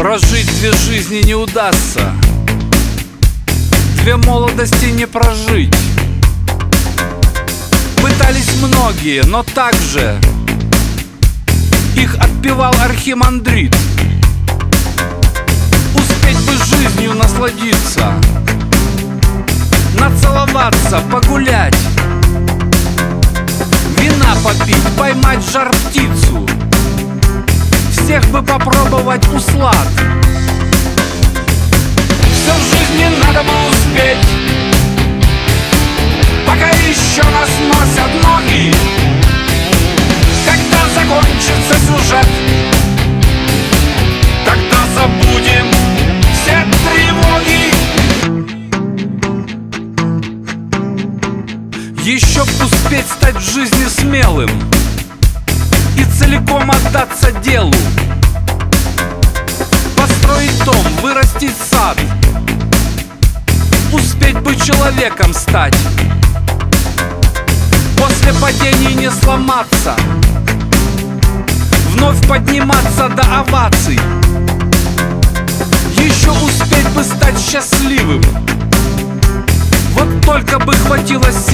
Прожить две жизни не удастся. Две молодости не прожить. Пытались многие, но также Их отпевал архимандрит. Успеть бы жизнью насладиться. Нацеловаться, погулять. Вина попить, поймать жар птицу Всех бы попробовать услад Все в жизни надо бы успеть. Пока еще нас носят ноги. Когда закончится сюжет Тогда забудем все тревоги. Еще успеть стать в жизни смелым И целиком отдаться делу. Построить дом, вырастить сад. Успеть бы человеком стать. После падений не сломаться. Вновь подниматься до оваций. Еще успеть бы стать счастливым. Вот только бы хватило силы